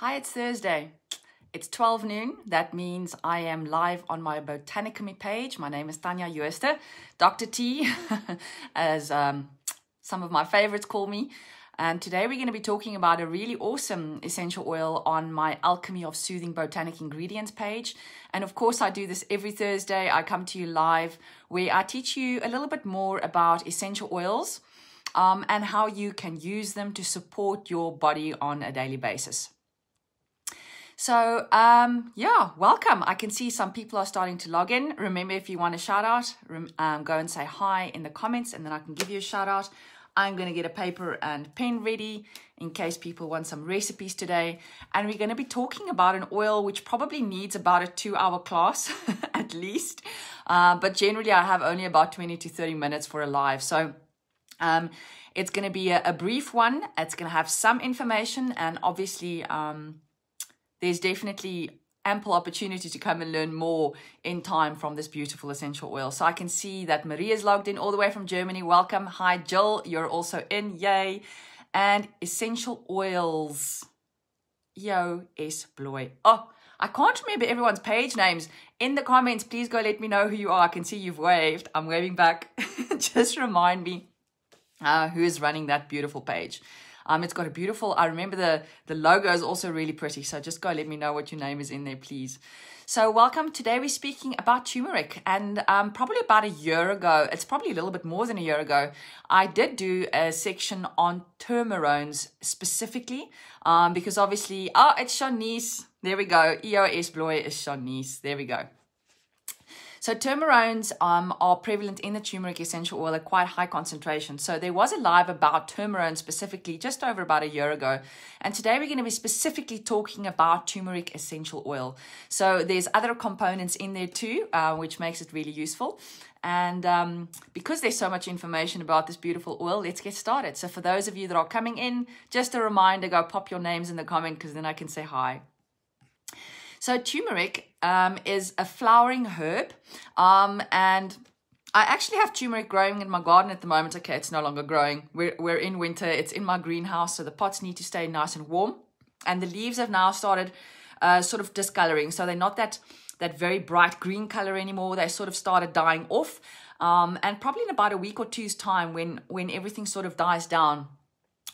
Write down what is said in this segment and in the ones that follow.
Hi, it's Thursday. It's 12 noon. That means I am live on my Botánichemy page. My name is Tania Jooste, Dr. T, as um, some of my favorites call me. And today we're going to be talking about a really awesome essential oil on my Alchemy of Soothing Botanic Ingredients page. And of course, I do this every Thursday. I come to you live where I teach you a little bit more about essential oils um, and how you can use them to support your body on a daily basis. So, um, yeah, welcome. I can see some people are starting to log in. Remember, if you want a shout out, um, go and say hi in the comments and then I can give you a shout out. I'm going to get a paper and pen ready in case people want some recipes today. And we're going to be talking about an oil which probably needs about a two hour class at least. Uh, but generally, I have only about 20 to 30 minutes for a live. So, um, it's going to be a, a, brief one. It's going to have some information and obviously, um, there's definitely ample opportunity to come and learn more in time from this beautiful essential oil. So I can see that Maria's logged in all the way from Germany. Welcome. Hi, Jill. You're also in. Yay. And essential oils. Yo es bloy. Oh, I can't remember everyone's page names. In the comments, please go let me know who you are. I can see you've waved. I'm waving back. Just remind me uh, who is running that beautiful page. Um, it's got a beautiful, I remember the, the logo is also really pretty. So just go let me know what your name is in there, please. So welcome. Today we're speaking about turmeric and um, probably about a year ago, it's probably a little bit more than a year ago, I did do a section on turmerones specifically um, because obviously, oh, it's Shanice. There we go. EOS Bloy is Shanice. There we go. So turmerones um, are prevalent in the turmeric essential oil at quite high concentration. So there was a live about turmerone specifically just over about a year ago. And today we're going to be specifically talking about turmeric essential oil. So there's other components in there too, uh, which makes it really useful. And um, because there's so much information about this beautiful oil, let's get started. So for those of you that are coming in, just a reminder, go pop your names in the comment because then I can say hi. So turmeric um, is a flowering herb, um, and I actually have turmeric growing in my garden at the moment. Okay, it's no longer growing. We're, we're in winter. It's in my greenhouse, so the pots need to stay nice and warm. And the leaves have now started uh, sort of discoloring. So they're not that, that very bright green color anymore. They sort of started dying off. Um, and probably in about a week or two's time, when, when everything sort of dies down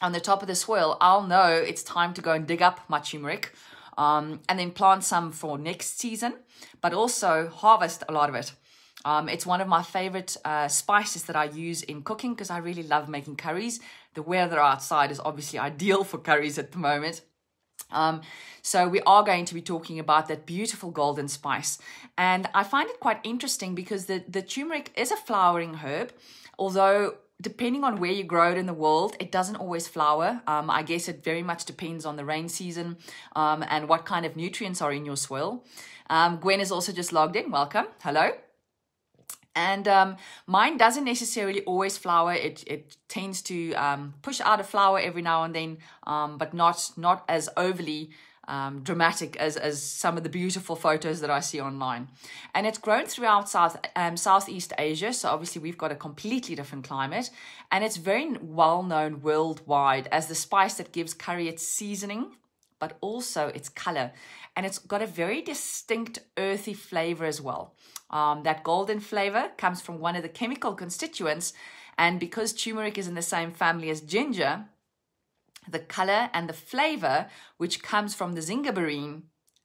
on the top of the soil, I'll know it's time to go and dig up my turmeric um, and then plant some for next season, but also harvest a lot of it. Um, it's one of my favorite uh, spices that I use in cooking because I really love making curries. The weather outside is obviously ideal for curries at the moment. Um, so we are going to be talking about that beautiful golden spice. And I find it quite interesting because the, the turmeric is a flowering herb, although depending on where you grow it in the world, it doesn't always flower. Um, I guess it very much depends on the rain season um, and what kind of nutrients are in your soil. Um, Gwen is also just logged in. Welcome. Hello. And um, mine doesn't necessarily always flower. It it tends to um, push out a flower every now and then, um, but not not as overly um, dramatic as, as some of the beautiful photos that I see online. And it's grown throughout South um, Southeast Asia, so obviously we've got a completely different climate. And it's very well known worldwide as the spice that gives curry its seasoning, but also its color. And it's got a very distinct earthy flavor as well. Um, that golden flavor comes from one of the chemical constituents. And because turmeric is in the same family as ginger, the color and the flavor, which comes from the zingiberine,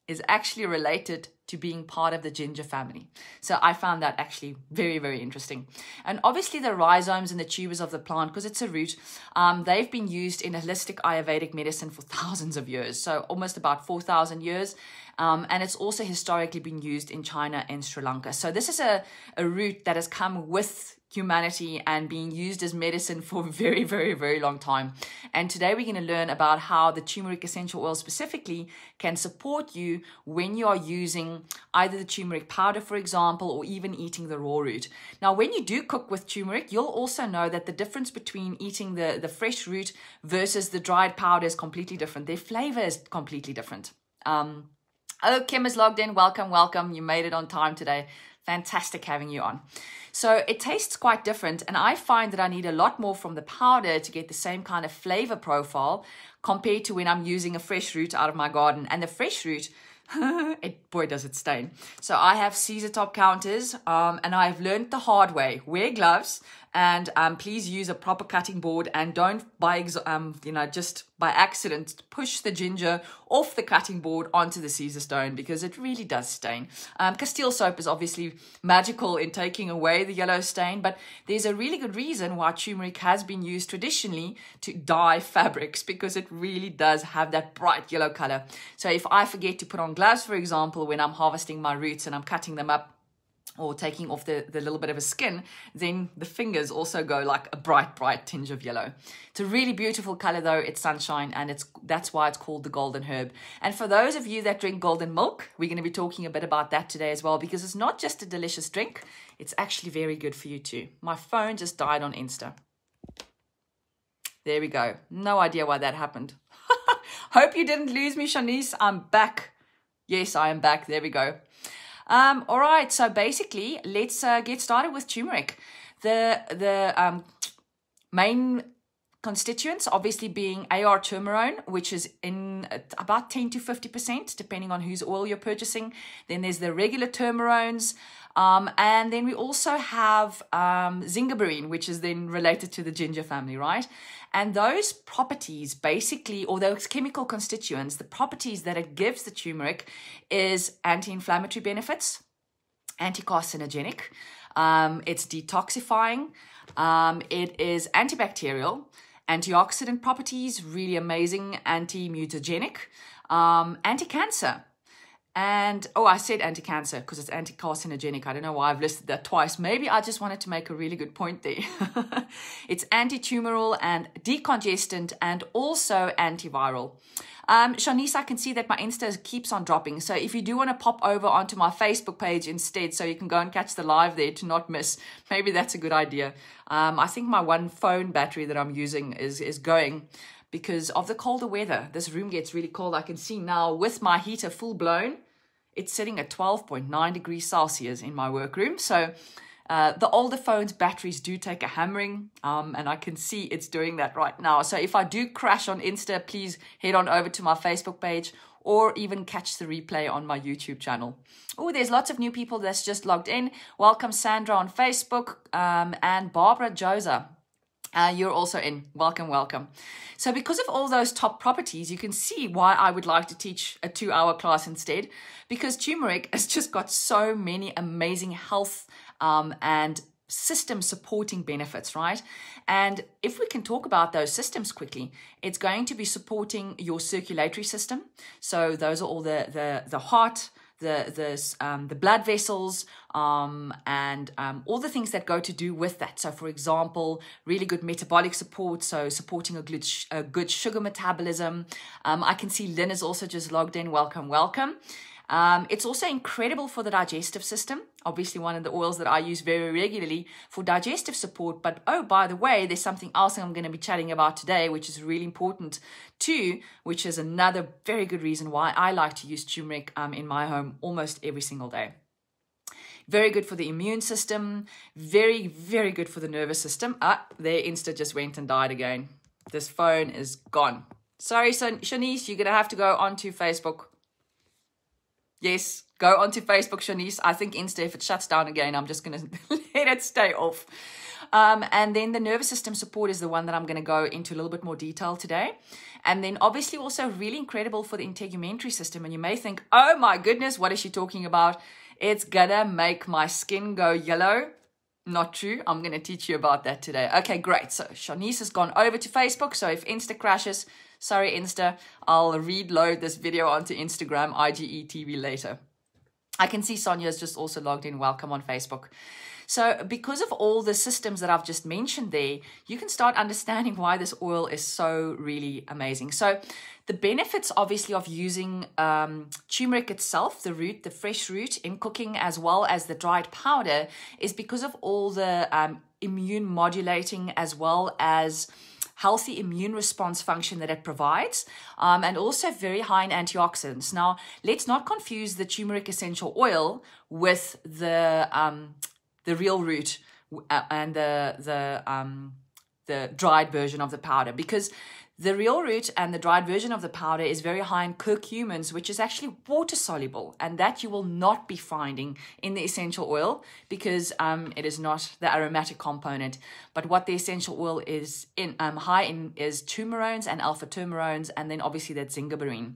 is actually related to being part of the ginger family. So I found that actually very, very interesting. And obviously the rhizomes and the tubers of the plant, because it's a root, um, they've been used in holistic Ayurvedic medicine for thousands of years. So almost about 4,000 years. Um, and it's also historically been used in China and Sri Lanka. So this is a, a root that has come with humanity and being used as medicine for a very, very, very long time. And today we're going to learn about how the turmeric essential oil specifically can support you when you are using either the turmeric powder, for example, or even eating the raw root. Now, when you do cook with turmeric, you'll also know that the difference between eating the, the fresh root versus the dried powder is completely different. Their flavor is completely different. Um, Oh, Kim is logged in. Welcome, welcome. You made it on time today. Fantastic having you on. So it tastes quite different, and I find that I need a lot more from the powder to get the same kind of flavor profile compared to when I'm using a fresh root out of my garden. And the fresh root, it boy does it stain. So I have Caesar top counters, um, and I've learned the hard way: wear gloves, and um, please use a proper cutting board and don't by um, you know just by accident push the ginger off the cutting board onto the Caesarstone because it really does stain. Um, Castile soap is obviously magical in taking away the yellow stain, but there's a really good reason why turmeric has been used traditionally to dye fabrics because it really does have that bright yellow color. So if I forget to put on gloves, for example, when I'm harvesting my roots and I'm cutting them up or taking off the, the little bit of a skin, then the fingers also go like a bright, bright tinge of yellow. It's a really beautiful color though. It's sunshine and it's that's why it's called the golden herb. And for those of you that drink golden milk, we're going to be talking a bit about that today as well because it's not just a delicious drink, it's actually very good for you too. My phone just died on Insta. There we go. No idea why that happened. Hope you didn't lose me, Shanice. I'm back. Yes, I am back. There we go. Um, all right, so basically, let's uh, get started with turmeric. The the um, main constituents obviously being AR turmerone, which is in about 10 to 50%, depending on whose oil you're purchasing. Then there's the regular turmerones. Um, and then we also have um, zingiberine, which is then related to the ginger family, right? And those properties, basically, or those chemical constituents, the properties that it gives the turmeric is anti-inflammatory benefits, anti-carcinogenic, um, it's detoxifying, um, it is antibacterial, antioxidant properties, really amazing, anti-mutagenic, um, anti-cancer. And oh, I said anti cancer because it's anti carcinogenic. I don't know why I've listed that twice. Maybe I just wanted to make a really good point there. it's anti tumoral and decongestant and also antiviral. Um, Shanice, I can see that my Insta keeps on dropping. So if you do want to pop over onto my Facebook page instead, so you can go and catch the live there to not miss, maybe that's a good idea. Um, I think my one phone battery that I'm using is, is going because of the colder weather. This room gets really cold. I can see now with my heater full blown, it's sitting at 12.9 degrees Celsius in my workroom. So uh, the older phones batteries do take a hammering um, and I can see it's doing that right now. So if I do crash on Insta, please head on over to my Facebook page or even catch the replay on my YouTube channel. Oh, there's lots of new people that's just logged in. Welcome Sandra on Facebook um, and Barbara Josa. Uh, you're also in. Welcome, welcome. So because of all those top properties, you can see why I would like to teach a two hour class instead, because turmeric has just got so many amazing health um, and system supporting benefits, right? And if we can talk about those systems quickly, it's going to be supporting your circulatory system. So those are all the the the heart, the the um, the blood vessels um, and um, all the things that go to do with that. So, for example, really good metabolic support, so supporting a good a good sugar metabolism. Um, I can see Lynn is also just logged in. Welcome, welcome. Um, it's also incredible for the digestive system. Obviously, one of the oils that I use very regularly for digestive support. But oh, by the way, there's something else I'm going to be chatting about today, which is really important too, which is another very good reason why I like to use turmeric um, in my home almost every single day. Very good for the immune system. Very, very good for the nervous system. Ah, their Insta just went and died again. This phone is gone. Sorry, Shanice, you're going to have to go onto Facebook Yes, go onto Facebook, Shanice. I think Insta, if it shuts down again, I'm just going to let it stay off. Um, and then the nervous system support is the one that I'm going to go into a little bit more detail today. And then obviously also really incredible for the integumentary system. And you may think, oh my goodness, what is she talking about? It's gonna make my skin go yellow. Not true. I'm going to teach you about that today. Okay, great. So Shanice has gone over to Facebook. So if Insta crashes, Sorry, Insta, I'll reload this video onto Instagram, IGTV later. I can see Sonia's just also logged in. Welcome on Facebook. So, because of all the systems that I've just mentioned there, you can start understanding why this oil is so really amazing. So, the benefits obviously of using um, turmeric itself, the root, the fresh root in cooking, as well as the dried powder, is because of all the um, immune modulating as well as healthy immune response function that it provides, um, and also very high in antioxidants. Now, let's not confuse the turmeric essential oil with the um, the real root uh, and the the um, the dried version of the powder because the real root and the dried version of the powder is very high in curcumins, which is actually water soluble, and that you will not be finding in the essential oil because um, it is not the aromatic component. But what the essential oil is in um, high in is turmerones and alpha turmerones, and then obviously that zingiberine.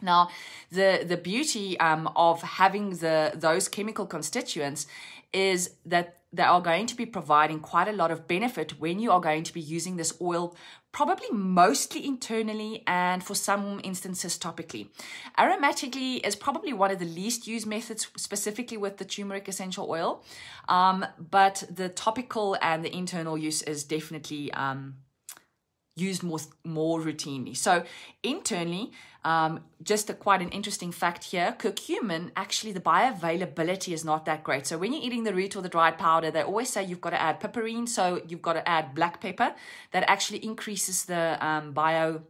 Now, the the beauty um, of having the those chemical constituents is that they are going to be providing quite a lot of benefit when you are going to be using this oil probably mostly internally and for some instances topically. Aromatically is probably one of the least used methods specifically with the turmeric essential oil, um, but the topical and the internal use is definitely um, used more, more routinely. So internally, um, just a, quite an interesting fact here, curcumin, actually the bioavailability is not that great. So when you're eating the root or the dried powder, they always say you've got to add piperine. So you've got to add black pepper. That actually increases the um, bio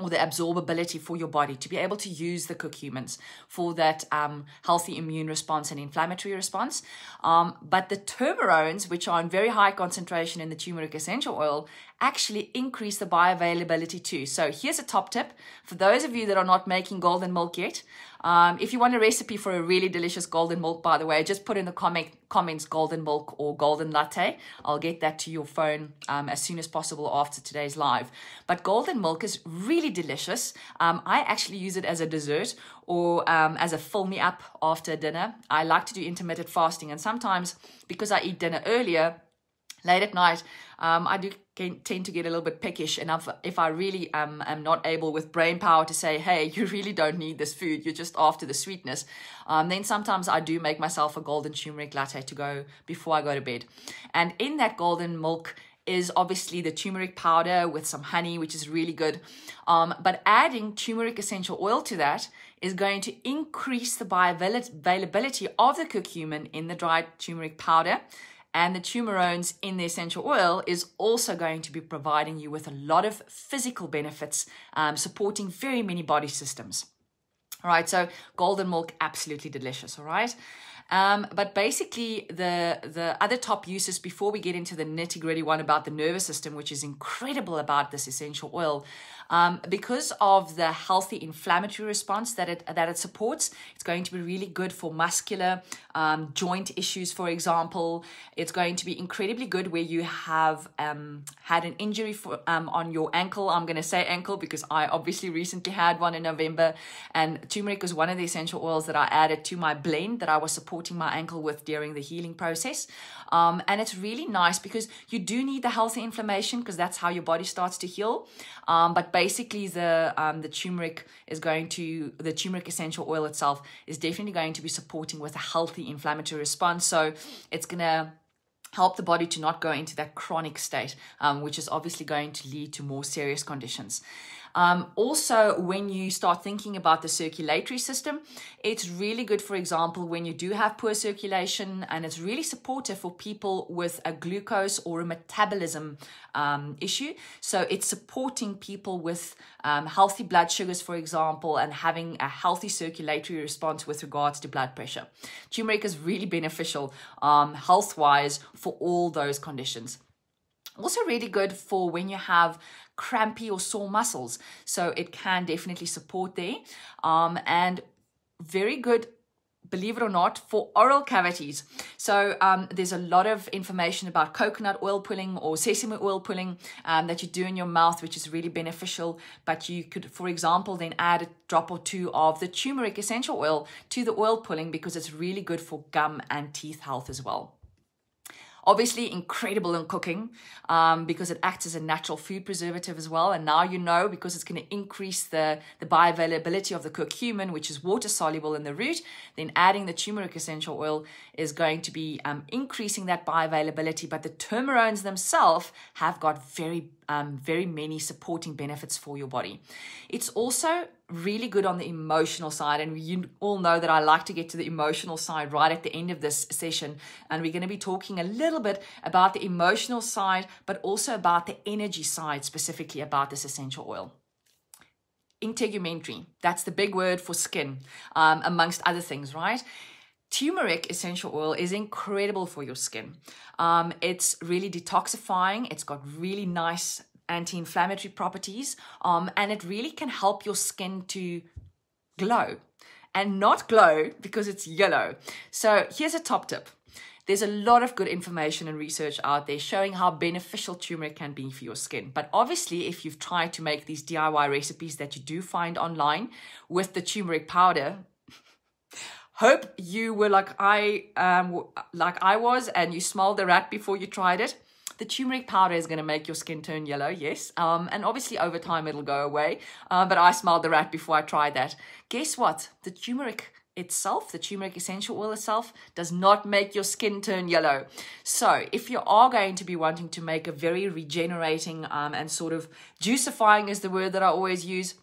or the absorbability for your body to be able to use the curcumins for that um, healthy immune response and inflammatory response. Um, but the turmerones, which are in very high concentration in the turmeric essential oil, actually increase the bioavailability too. So here's a top tip for those of you that are not making golden milk yet. Um, if you want a recipe for a really delicious golden milk, by the way, just put in the comment, comments golden milk or golden latte. I'll get that to your phone um, as soon as possible after today's live. But golden milk is really delicious. Um, I actually use it as a dessert or um, as a fill me up after dinner. I like to do intermittent fasting, and sometimes because I eat dinner earlier, late at night, um, I do tend to get a little bit peckish. And if, I really um, am not able with brain power to say, hey, you really don't need this food, you're just after the sweetness, um, then sometimes I do make myself a golden turmeric latte to go before I go to bed. And in that golden milk, is obviously the turmeric powder with some honey, which is really good. Um, but adding turmeric essential oil to that is going to increase the bioavailability of the curcumin in the dried turmeric powder and the turmerones in the essential oil is also going to be providing you with a lot of physical benefits, um, supporting very many body systems. All right, so golden milk, absolutely delicious. All right. Um, but basically, the the other top uses before we get into the nitty gritty one about the nervous system, which is incredible about this essential oil, um, because of the healthy inflammatory response that it that it supports. It's going to be really good for muscular um, joint issues, for example. It's going to be incredibly good where you have um, had an injury for, um, on your ankle. I'm going to say ankle because I obviously recently had one in November, and turmeric was one of the essential oils that I added to my blend that I was supporting my ankle with during the healing process. Um, and it's really nice because you do need the healthy inflammation because that's how your body starts to heal. Um, but basically, the um, the turmeric is going to the turmeric essential oil itself is definitely going to be supporting with a healthy inflammatory response. So it's gonna help the body to not go into that chronic state, um, which is obviously going to lead to more serious conditions. Um, also, when you start thinking about the circulatory system, it's really good, for example, when you do have poor circulation, and it's really supportive for people with a glucose or a metabolism um, issue. So it's supporting people with um, healthy blood sugars, for example, and having a healthy circulatory response with regards to blood pressure. Turmeric is really beneficial um, health wise for all those conditions. Also, really good for when you have crampy or sore muscles. So it can definitely support there. Um, and very good believe it or not, for oral cavities. So um, there's a lot of information about coconut oil pulling or sesame oil pulling um, that you do in your mouth, which is really beneficial. But you could, for example, then add a drop or two of the turmeric essential oil to the oil pulling because it's really good for gum and teeth health as well. Obviously, incredible in cooking um, because it acts as a natural food preservative as well. And now you know because it's going to increase the, the bioavailability of the curcumin, which is water soluble in the root. Then adding the turmeric essential oil is going to be um, increasing that bioavailability. But the turmerones themselves have got very um, very many supporting benefits for your body. It's also really good on the emotional side. And you all know that I like to get to the emotional side right at the end of this session. And we're going to be talking a little bit about the emotional side, but also about the energy side, specifically about this essential oil integumentary. That's the big word for skin, um, amongst other things, right? Turmeric essential oil is incredible for your skin. Um, it's really detoxifying. It's got really nice anti-inflammatory properties, um, and it really can help your skin to glow, and not glow because it's yellow. So here's a top tip. There's a lot of good information and research out there showing how beneficial turmeric can be for your skin. But obviously, if you've tried to make these DIY recipes that you do find online with the turmeric powder, hope you were like I um like I was and you smelled the rat before you tried it. The turmeric powder is going to make your skin turn yellow, yes. Um, and obviously over time it'll go away. Uh, but I smelled the rat before I tried that. Guess what? The turmeric itself, the turmeric essential oil itself, does not make your skin turn yellow. So, if you are going to be wanting to make a very regenerating um, and sort of juicifying is the word that I always use,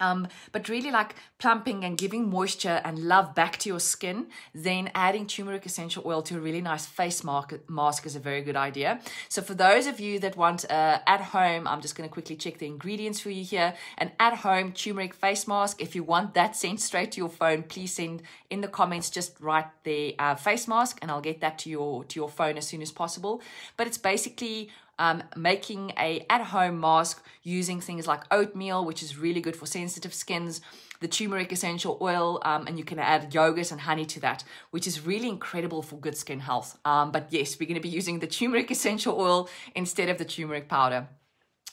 um, but really like plumping and giving moisture and love back to your skin, then adding turmeric essential oil to a really nice face mask is a very good idea. So for those of you that want uh, at home, I'm just going to quickly check the ingredients for you here. An at home turmeric face mask. If you want that sent straight to your phone, please send in the comments. Just write the uh, face mask, and I'll get that to your to your phone as soon as possible. But it's basically um, making a at-home mask using things like oatmeal, which is really good for sensitive skins, the turmeric essential oil, um, and you can add yogurt and honey to that, which is really incredible for good skin health. Um, but yes, we're going to be using the turmeric essential oil instead of the turmeric powder.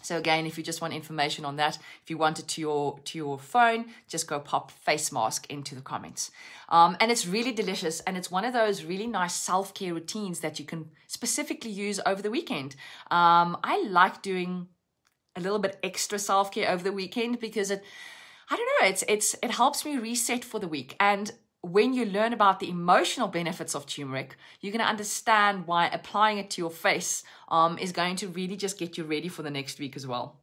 So again, if you just want information on that, if you want it to your to your phone, just go pop face mask into the comments. Um, and it's really delicious, and it's one of those really nice self care routines that you can specifically use over the weekend. Um, I like doing a little bit extra self care over the weekend because it, I don't know, it's it's it helps me reset for the week and when you learn about the emotional benefits of turmeric, you're going to understand why applying it to your face um, is going to really just get you ready for the next week as well.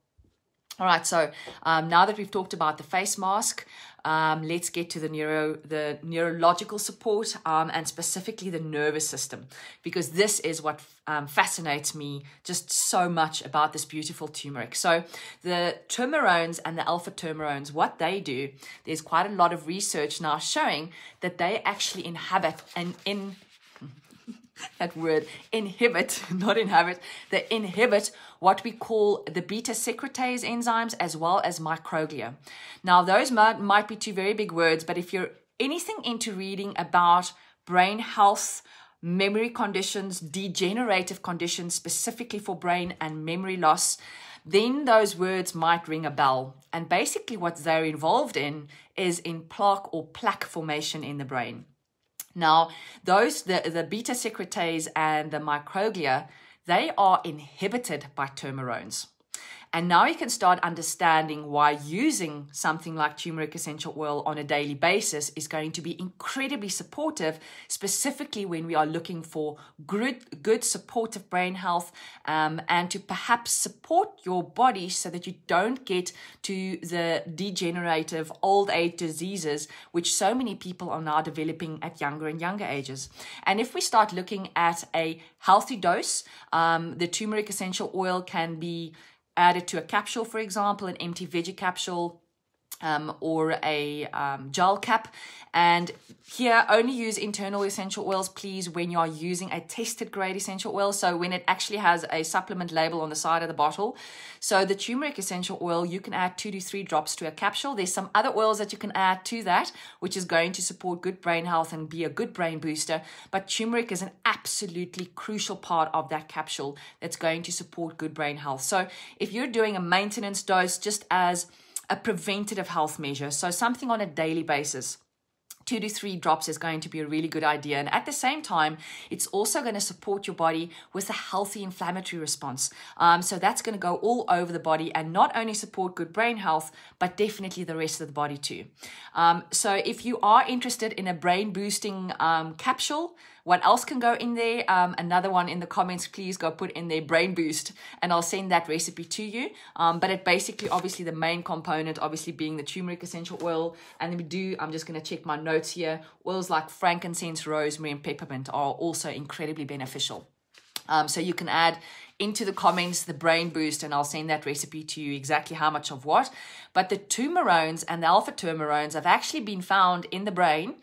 All right, so um, now that we've talked about the face mask, um, let's get to the neuro, the neurological support, um, and specifically the nervous system, because this is what um, fascinates me just so much about this beautiful turmeric. So the turmerones and the alpha turmerones, what they do, there's quite a lot of research now showing that they actually inhabit and in that word inhibit, not inhabit, they inhibit what we call the beta secretase enzymes as well as microglia. Now, those might, might be two very big words, but if you're anything into reading about brain health, memory conditions, degenerative conditions, specifically for brain and memory loss, then those words might ring a bell. And basically, what they're involved in is in plaque or plaque formation in the brain. Now, those, the, the beta secretase and the microglia, they are inhibited by turmerones. And now you can start understanding why using something like turmeric essential oil on a daily basis is going to be incredibly supportive, specifically when we are looking for good, good supportive brain health um, and to perhaps support your body so that you don't get to the degenerative old age diseases, which so many people are now developing at younger and younger ages. And if we start looking at a healthy dose, um, the turmeric essential oil can be added to a capsule, for example, an empty veggie capsule um, or a um, gel cap. And here, only use internal essential oils, please, when you are using a tested grade essential oil. So when it actually has a supplement label on the side of the bottle. So the turmeric essential oil, you can add two to three drops to a capsule. There's some other oils that you can add to that, which is going to support good brain health and be a good brain booster. But turmeric is an absolutely crucial part of that capsule that's going to support good brain health. So if you're doing a maintenance dose, just as a preventative health measure, so something on a daily basis two to three drops is going to be a really good idea. And at the same time, it's also going to support your body with a healthy inflammatory response. Um, so that's going to go all over the body and not only support good brain health, but definitely the rest of the body too. Um, so if you are interested in a brain boosting um, capsule, what else can go in there? Um, another one in the comments, please go put in there brain boost and I'll send that recipe to you. Um, but it basically, obviously, the main component, obviously, being the turmeric essential oil. And then we do, I'm just going to check my notes here. Oils like frankincense, rosemary, and peppermint are also incredibly beneficial. Um, so you can add into the comments the brain boost and I'll send that recipe to you exactly how much of what. But the turmerones and the alpha turmerones have actually been found in the brain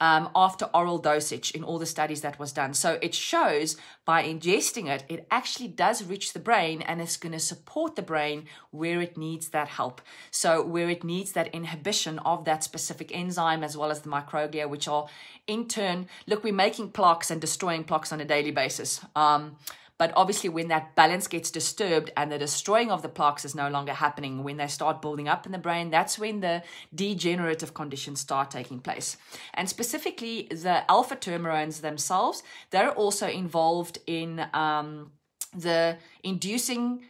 um, after oral dosage in all the studies that was done. So it shows by ingesting it, it actually does reach the brain and it's going to support the brain where it needs that help. So where it needs that inhibition of that specific enzyme as well as the microglia, which are in turn, look, we're making plaques and destroying plaques on a daily basis. Um, but obviously, when that balance gets disturbed and the destroying of the plaques is no longer happening, when they start building up in the brain, that's when the degenerative conditions start taking place. And specifically, the alpha turmerones themselves, they're also involved in um, the inducing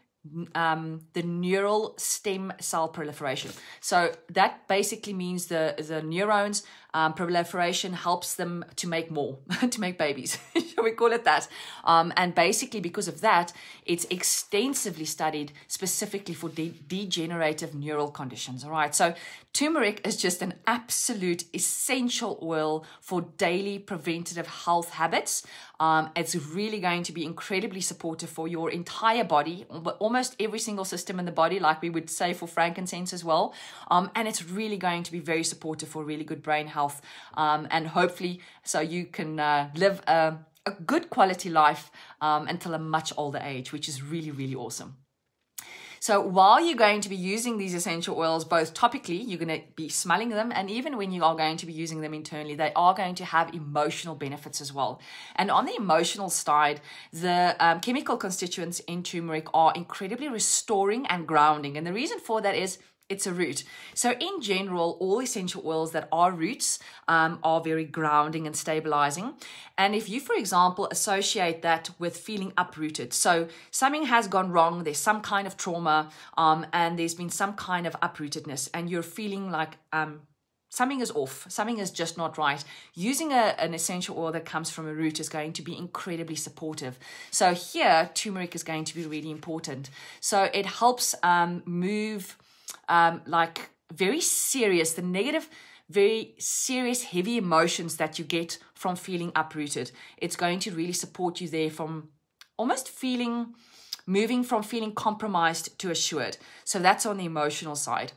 um, the neural stem cell proliferation. So that basically means the the neurons um, proliferation helps them to make more, to make babies. Shall we call it that? Um, and basically, because of that, it's extensively studied specifically for de- degenerative neural conditions. All right. So turmeric is just an absolute essential oil for daily preventative health habits. Um, it's really going to be incredibly supportive for your entire body, but almost every single system in the body, like we would say for frankincense as well. Um, and it's really going to be very supportive for really good brain health um, and hopefully so you can uh, live a, a, good quality life um, until a much older age, which is really, really awesome. So while you're going to be using these essential oils, both topically, you're going to be smelling them, and even when you are going to be using them internally, they are going to have emotional benefits as well. And on the emotional side, the um, chemical constituents in turmeric are incredibly restoring and grounding. And the reason for that is it's a root. So, in general, all essential oils that are roots um, are very grounding and stabilizing. And if you, for example, associate that with feeling uprooted, so something has gone wrong, there's some kind of trauma, um, and there's been some kind of uprootedness, and you're feeling like um, something is off, something is just not right. Using a, an essential oil that comes from a root is going to be incredibly supportive. So, here, turmeric is going to be really important. So, it helps um, move um, like very serious, the negative, very serious, heavy emotions that you get from feeling uprooted. It's going to really support you there from almost feeling, moving from feeling compromised to assured. So that's on the emotional side.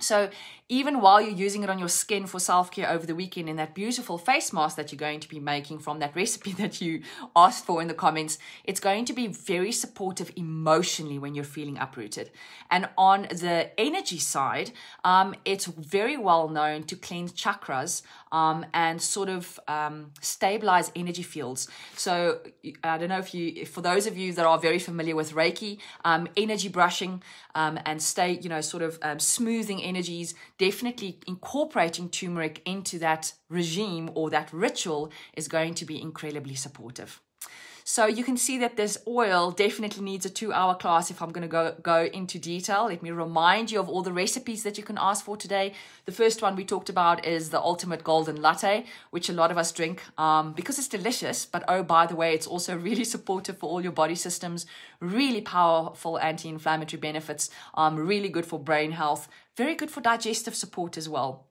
So even while you're using it on your skin for self-care over the weekend in that beautiful face mask that you're going to be making from that recipe that you asked for in the comments, it's going to be very supportive emotionally when you're feeling uprooted. And on the energy side, um, it's very well known to cleanse chakras um, and sort of um, stabilize energy fields. So I don't know if you, for those of you that are very familiar with Reiki, um, energy brushing um, and stay, you know, sort of um, smoothing energies, definitely incorporating turmeric into that regime or that ritual is going to be incredibly supportive. So you can see that this oil definitely needs a two hour class if I'm going to go, go into detail. Let me remind you of all the recipes that you can ask for today. The first one we talked about is the ultimate golden latte, which a lot of us drink um, because it's delicious. But oh, by the way, it's also really supportive for all your body systems, really powerful anti inflammatory benefits, um, really good for brain health, very good for digestive support as well.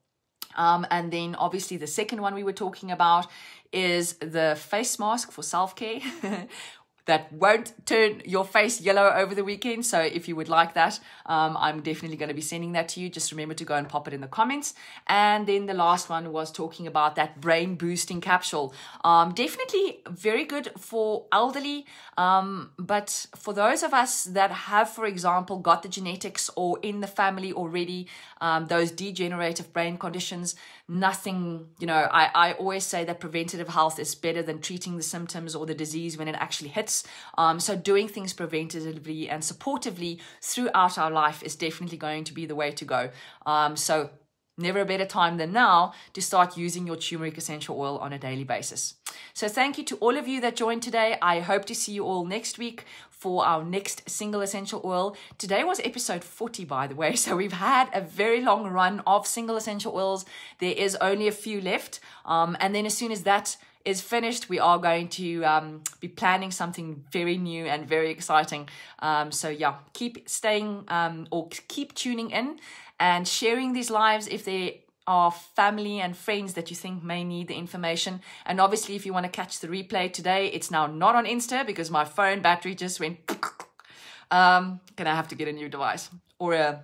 Um, and then obviously the second one we were talking about is the face mask for self care, that won't turn your face yellow over the weekend. So if you would like that, um, I'm definitely going to be sending that to you. Just remember to go and pop it in the comments. And then the last one was talking about that brain boosting capsule. Um, definitely very good for elderly, um, but for those of us that have, for example, got the genetics or in the family already, um, those degenerative brain conditions, nothing, you know, I, I always say that preventative health is better than treating the symptoms or the disease when it actually hits. Um, so doing things preventatively and supportively throughout our life is definitely going to be the way to go. Um, so Never a better time than now to start using your turmeric essential oil on a daily basis. So, thank you to all of you that joined today. I hope to see you all next week for our next single essential oil. Today was episode 40, by the way. So, we've had a very long run of single essential oils. There is only a few left. Um, and then, as soon as that is finished, we are going to um, be planning something very new and very exciting. Um, so yeah, keep staying um, or keep tuning in and sharing these lives if they are family and friends that you think may need the information. And obviously, if you want to catch the replay today, it's now not on Insta because my phone battery just went. Um, gonna have to get a new device or a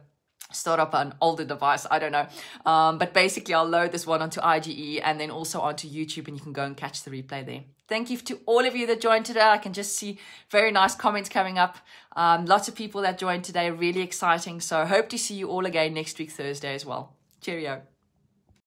start up an older device. I don't know. Um, but basically, I'll load this one onto IGE and then also onto YouTube, and you can go and catch the replay there. Thank you to all of you that joined today. I can just see very nice comments coming up. Um, lots of people that joined today, really exciting. So, hope to see you all again next week, Thursday as well. Cheerio.